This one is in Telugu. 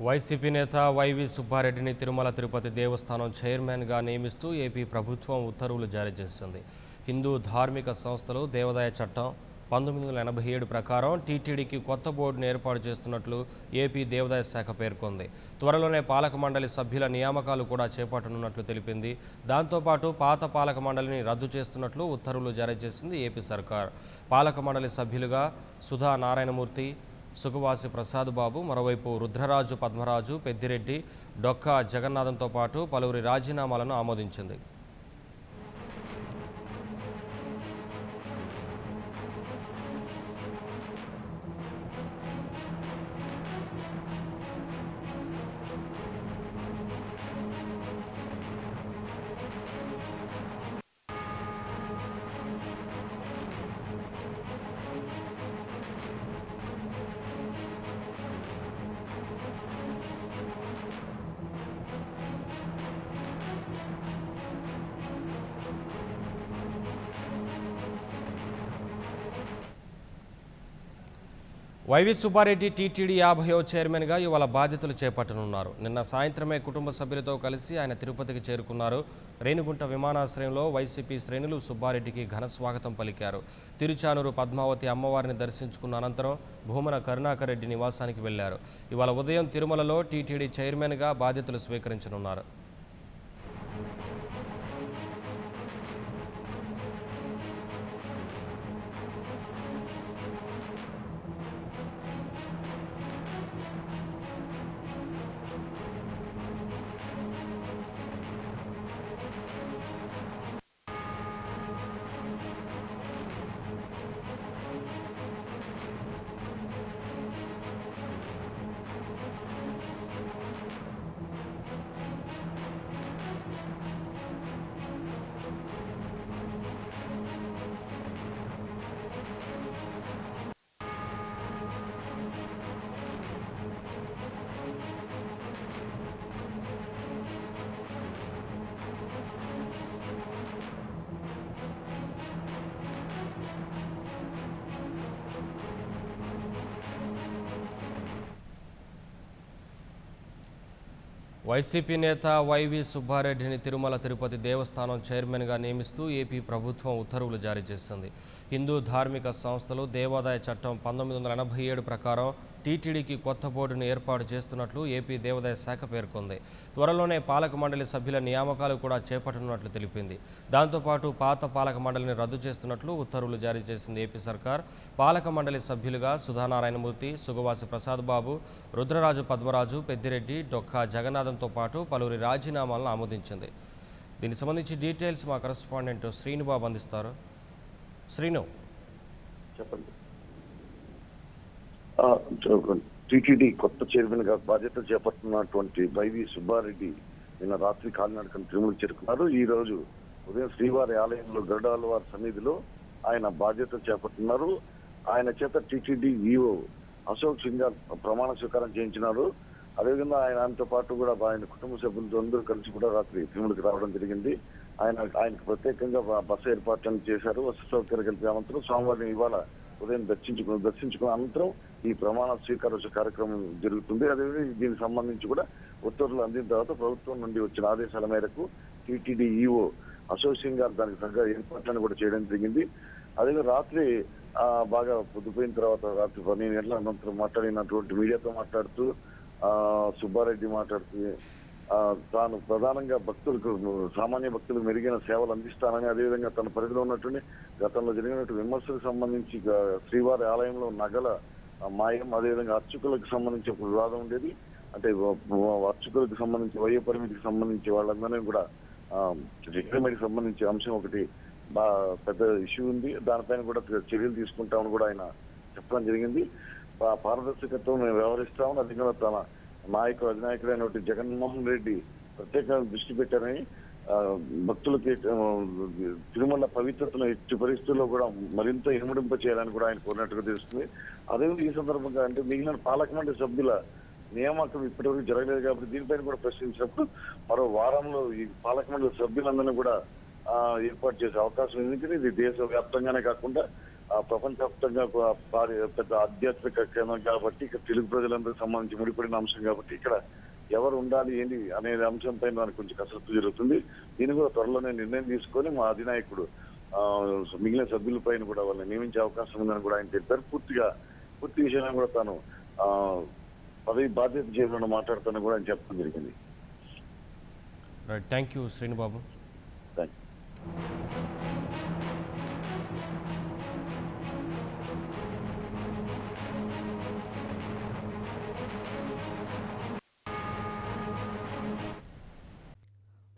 వైసీపీ నేత వైవి సుబ్బారెడ్డిని తిరుమల తిరుపతి దేవస్థానం చైర్మన్గా నియమిస్తూ ఏపీ ప్రభుత్వం ఉత్తర్వులు జారీ చేసింది. హిందూ ధార్మిక సంస్థలు దేవాదాయ చట్టం పంతొమ్మిది వందల ఎనభై ఏడు ప్రకారం టీటీడీకి కొత్త బోర్డును ఏర్పాటు చేస్తున్నట్లు ఏపీ దేవాదాయ శాఖ పేర్కొంది. త్వరలోనే పాలక మండలి సభ్యుల నియామకాలు కూడా చేపట్టనున్నట్లు తెలిపింది. దాంతోపాటు పాత పాలక మండలిని రద్దు చేస్తున్నట్లు ఉత్తర్వులు జారీ చేసింది ఏపీ సర్కార్. పాలక మండలి సభ్యులుగా సుధా నారాయణమూర్తి సుఖవాసి ప్రసాద్ బాబు మరోవైపు రుద్రరాజు పద్మరాజు పెద్దిరెడ్డి డొక్కా జగన్నాథంతో పాటు పలువురి రాజీనామాలను ఆమోదించింది. వైవి సుబ్బారెడ్డి టీటీడీ యాభయో చైర్మన్గా ఇవాళ బాధ్యతలు చేపట్టనున్నారు. నిన్న సాయంత్రమే కుటుంబ సభ్యులతో కలిసి ఆయన తిరుపతికి చేరుకున్నారు. రేణిగుంట విమానాశ్రయంలో వైసీపీ శ్రేణులు సుబ్బారెడ్డికి ఘన స్వాగతం పలికారు. తిరుచానూరు పద్మావతి అమ్మవారిని దర్శించుకున్న అనంతరం భూమన కరుణాకర్ రెడ్డి నివాసానికి వెళ్ళారు. ఇవాళ ఉదయం తిరుమలలో టీటీడీ చైర్మన్గా బాధ్యతలు స్వీకరించనున్నారు. వైసీపీ నేత వైవి సుబ్బారెడ్డిని తిరుమల తిరుపతి దేవస్థానం చైర్మన్గా నియమిస్తూ ఏపీ ప్రభుత్వం ఉత్తర్వులు జారీ చేసింది. హిందూ ధార్మిక సంస్థలు దేవాదాయ చట్టం పంతొమ్మిది వందల ఎనభై ఏడు ప్రకారం టీటీడీకి కొత్త బోర్డును ఏర్పాటు చేస్తున్నట్లు ఏపీ దేవాదాయ శాఖ పేర్కొంది. త్వరలోనే పాలక మండలి సభ్యుల నియామకాలు కూడా చేపట్టనున్నట్లు తెలిపింది. దాంతోపాటు పాత పాలక మండలిని రద్దు చేస్తున్నట్లు ఉత్తర్వులు జారీ చేసింది ఏపీ సర్కార్. పాలక మండలి సభ్యులుగా సుధానారాయణమూర్తి సుగవాసి ప్రసాద్ బాబు రుద్రరాజు పద్మరాజు పెద్దిరెడ్డి డొక్కా జగన్నాథంతో పాటు పలువురి రాజీనామాలను ఆమోదించింది. దీనికి సంబంధించి డీటెయిల్స్ మా కరెస్పాండెంట్ శ్రీనుబాబు అందిస్తారు. శ్రీను. చెప్పండి. టీటీడీ కొత్త చైర్మన్గా బాధ్యత చేపడుతున్నటువంటి వైవి సుబ్బారెడ్డి నిన్న రాత్రి కాలినడకను తిరుమల చేరుకున్నారు. ఈ రోజు ఉదయం శ్రీవారి ఆలయంలో గరుడాలవారి సన్నిధిలో ఆయన బాధ్యత చేపడుతున్నారు. ఆయన చేత టీటీడీ ఈఓ అశోక్ సింగార్ ప్రమాణ స్వీకారం చేయించినారు. అదేవిధంగా ఆయన ఆయనతో పాటు కూడా ఆయన కుటుంబ సభ్యులతో అందరూ కలిసి కూడా రాత్రి తిరుమలకి రావడం జరిగింది. ఆయన ఆయనకు ప్రత్యేకంగా బస్సు ఏర్పాట్లు చేశారు. వసతి సౌకర్యాలు కలిపి సోమవారం ఇవాళ ఉదయం దర్శించుకున్న దర్శించుకున్న అనంతరం ఈ ప్రమాణ స్వీకారోత్సవ కార్యక్రమం జరుగుతుంది. అదేవిధంగా దీనికి సంబంధించి కూడా ఉత్తర్వులు అందిన తర్వాత ప్రభుత్వం నుండి వచ్చిన ఆదేశాల మేరకు టీటీడీ ఈఓ గారు దానికి తగ్గ ఏర్పాట్లను కూడా చేయడం జరిగింది. అదేవిధంగా రాత్రి బాగా పొద్దుపోయిన తర్వాత రాత్రి పన్నెండు గంటల అనంతరం మాట్లాడినటువంటి మీడియాతో మాట్లాడుతూ సుబ్బారెడ్డి మాట్లాడుతూ తాను ప్రధానంగా భక్తులకు సామాన్య భక్తులకు మెరుగైన సేవలు అందిస్తానని అదేవిధంగా తన పరిధిలో ఉన్నటువంటి గతంలో జరిగినటువంటి విమర్శలకు సంబంధించి శ్రీవారి ఆలయంలో నగల మాయం అదేవిధంగా అర్చకులకు సంబంధించి ఒక వివాదం ఉండేది. అంటే అర్చకులకు సంబంధించి వయ పరిమితికి సంబంధించి వాళ్ళందరినీ కూడా రిక్రమెంట్కి సంబంధించి అంశం ఒకటి పెద్ద ఇష్యూ ఉంది. దానిపైన కూడా చర్యలు తీసుకుంటామని కూడా ఆయన చెప్పడం జరిగింది. పా- పారదర్శకత్వం మేము వ్యవహరిస్తామని అధికంగా తన నాయకుడు అధినాయకుడైనటువంటి జగన్మోహన్ రెడ్డి ప్రత్యేకంగా దృష్టి పెట్టారని భక్తులకి తిరుమల పవిత్రతను ఎట్టి పరిస్థితుల్లో కూడా మరింత ఇనుమడింప చేయాలని కూడా ఆయన కోరినట్టుగా తెలుస్తుంది. అదేవిధంగా ఈ సందర్భంగా అంటే మిగిలిన పాలకమండలి సభ్యుల నియామకం ఇప్పటివరకు జరగలేదు కాబట్టి దీనిపైన కూడా ప్రశ్నించినప్పుడు మరో వారంలో ఈ పాలకమండలి సభ్యులందరినీ కూడా ఏర్పాటు చేసే అవకాశం ఎందుకంటే ఇది దేశ వ్యాప్తంగానే కాకుండా ప్రపంచవ్యాప్తంగా పెద్ద ఆధ్యాత్మిక కేంద్రం కాబట్టి ఇక్కడ తెలుగు ప్రజలందరికీ సంబంధించి ముడిపడిన అంశం కాబట్టి ఇక్కడ ఎవరు ఉండాలి ఏంటి అనే అంశం పైన మనకు కొంచెం కసరత్తు జరుగుతుంది. దీన్ని కూడా త్వరలోనే నిర్ణయం తీసుకొని మా అధినాయకుడు మిగిలిన సభ్యుల పైన కూడా వాళ్ళని నియమించే అవకాశం ఉందని కూడా ఆయన తెలిపారు పూర్తిగా పూర్తి విషయాన్ని కూడా తాను ఆ, పదవి బాధ్యత చేయకుండా మాట్లాడుతానని కూడా ఆయన చెప్పడం జరిగింది. Thank you Srinubabu thank